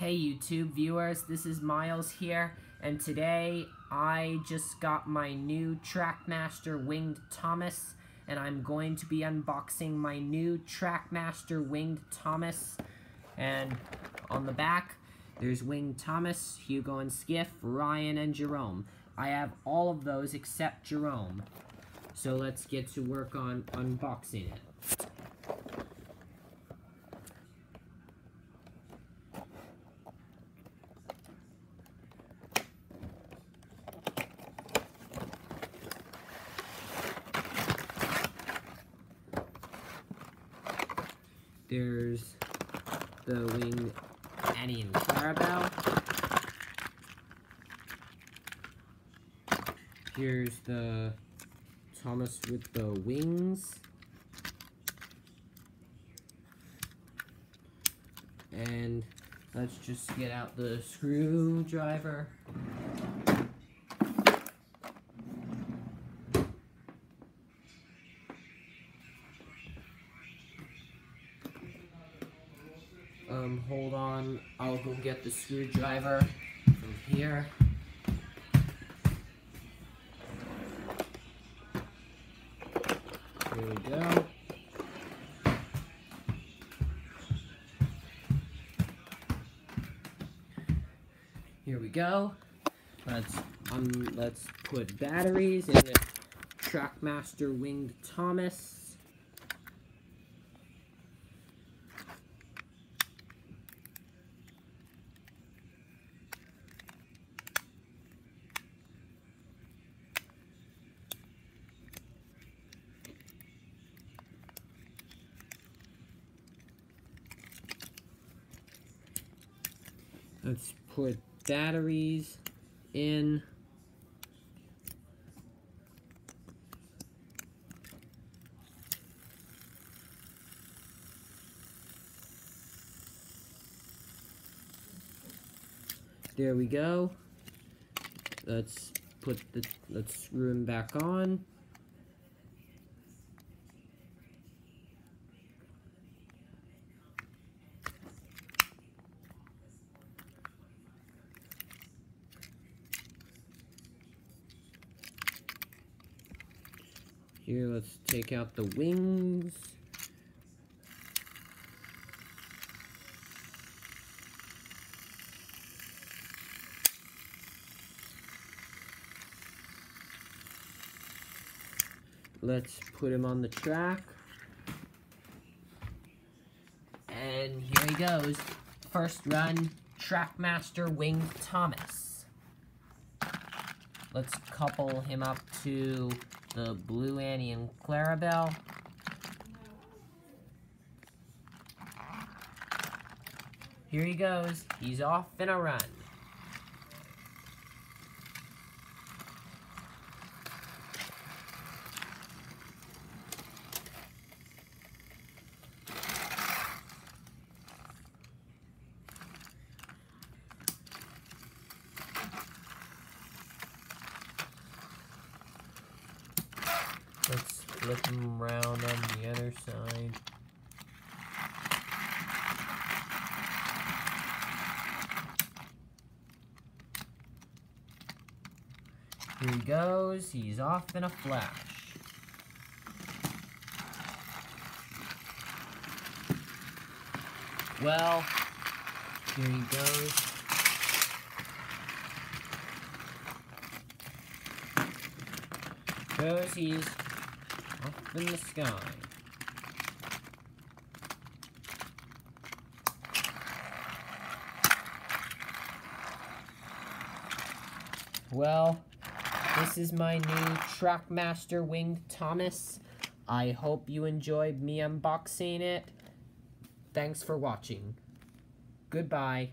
Hey YouTube viewers, this is Miles here, and today I just got my new Trackmaster Winged Thomas, and I'm going to be unboxing my new Trackmaster Winged Thomas, and on the back, there's Winged Thomas, Hugo and Skiff, Ryan and Jerome. I have all of those except Jerome, so let's get to work on unboxing it. There's the wing Annie and Clarabelle. Here's the Thomas with the wings. And let's just get out the screwdriver. Um, hold on. I'll go get the screwdriver from here. Here we go. Here we go. Let's um let's put batteries in the Trackmaster Winged Thomas. Let's put batteries in. There we go. Let's put the, let's screw them back on. Here, let's take out the wings. Let's put him on the track. And here he goes. First run, Trackmaster Winged Thomas. Let's couple him up to the Blue Annie and Clarabelle. Here he goes. He's off in a run. Him around on the other side. Here he goes. He's off in a flash. Well, here he goes. Goes he's up in the sky. Well, this is my new Trackmaster Winged Thomas. I hope you enjoyed me unboxing it. Thanks for watching. Goodbye.